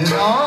No.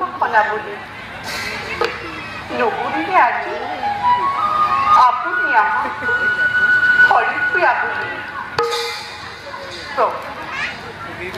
গুণাবলী নবুরে আজি আপনি আমার হরিপুরে আপনি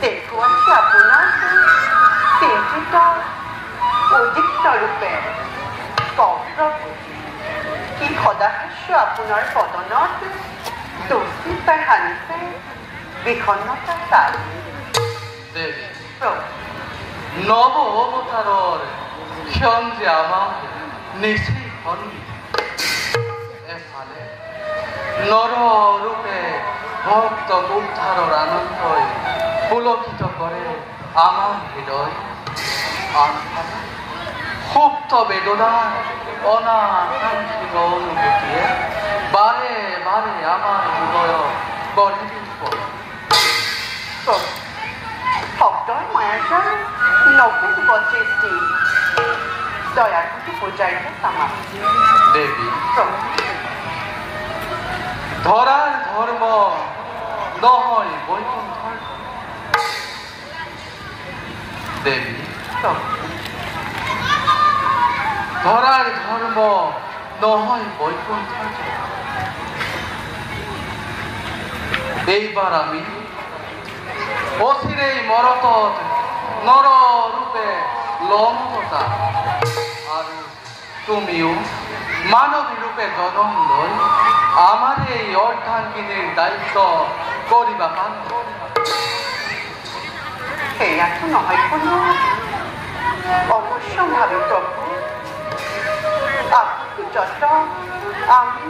দেখুয়াছি আপনার তেজিটা অধিক রূপে কি সদাশস্য আপোনাৰ পদনত দোষী পাই হানিছে বিষণ্ণতা চাই প্ৰভু নব অবতারর ক্ষণ যে আমার নিশ্চিত হনবি এফালে নর রূপে ভক্ত উদ্ধারর আনন্দই পুলকিত করে আমার হৃদয়। সুপ্ত বেদনা অনাকাঙ্ক্ষিত অনুভূতিয়ে বাৰে বাৰে আমাৰ হৃদয় গঢ়ি তুলিব ভক্তৰ মায়াজাৰ নকুব সৃষ্টি দয়াৰ প্ৰতি পূজাৰিত তামাক দেবী ধরার ধর্ম নহয় বৈকুণ্ঠৰ দেবী ধরার ধর্ম নহয় বৈকুণ্ঠৰ এইবাৰ আমি অচিৰেই মৰতত নৰ ৰূপে লম কথা আৰু তুমিও মানৱী ৰূপে জনম লৈ আমাৰ এই অৰ্ধাংগিনীৰ দায়িত্ব অৱশ্যম্ভাৱী প্ৰভু আপুনি যত আমি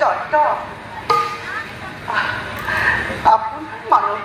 তত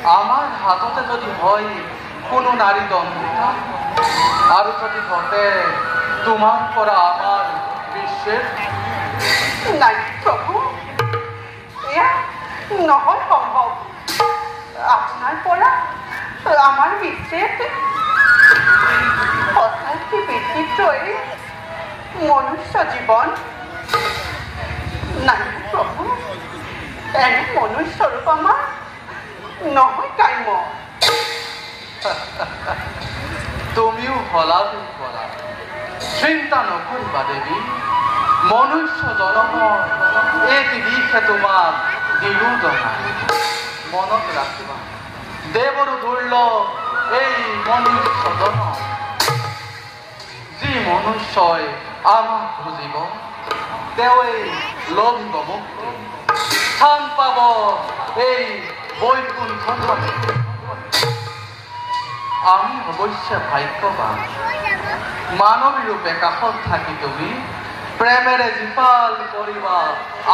আমাৰ হাততে যদি হয় কোনো নারী দম্ভিতা আৰু যদি ঘটে তোমার পৰা আমার বিশ্বের? নাই এয়া নহয় সম্ভৱ আপোনাৰ পৰা আমাৰ বিচ্ছেদ সঁচাকৈ বিচিত্ৰই মনুষ্য জীৱন নাই প্ৰভু এনে মনুষ্যৰূপ আমাৰ নহয় কাম্য তুমিও হলাবি কলা। চিন্তা নকৰিবা দেৱী। মনুষ্য জনমৰ এটি দিশে তোমাক দিলো জনা মনত ৰাখিবা। দেৱৰো দুৰ্লভ এই মনুষ্য জনম। যি মনুষ্যই আমাক বুজিব, তেওঁৱেই লভিব মুক্তি। স্থান পাব এই বৈকুণ্ঠ ধামে। আমি অৱশ্যে ভাগ্যবান মানৱী ৰূপে কাষত থাকি তুমি প্ৰেমেৰে জীপাল কৰিবা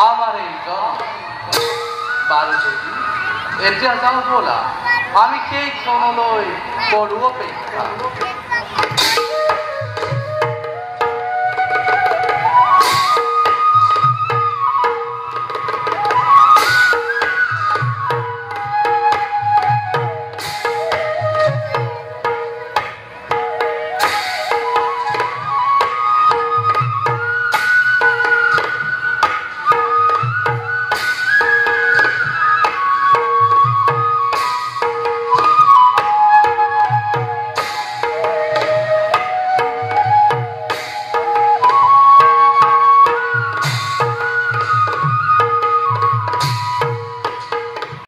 আমাৰ এই বাৰু যদি এতিয়া যাওঁ ব'লা। আমি সেই ক্ষণলৈ কৰো অপেক্ষা।